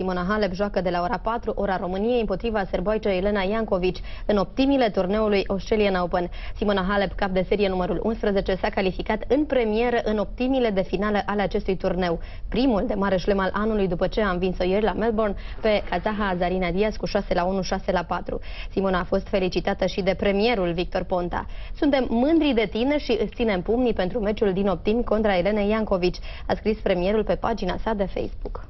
Simona Halep joacă de la ora 4, ora României, împotriva serboicei Elena Iancovici în optimile turneului Australian Open. Simona Halep, cap de serie numărul 11, s-a calificat în premieră în optimile de finale ale acestui turneu. Primul de mare șlem al anului după ce a învins-o ieri la Melbourne pe Kazaha Zarina Diaz cu 6 la 1, 6 la 4. Simona a fost felicitată și de premierul Victor Ponta. Suntem mândri de tine și îți ținem pumnii pentru meciul din optim contra Elena Iancovici, a scris premierul pe pagina sa de Facebook.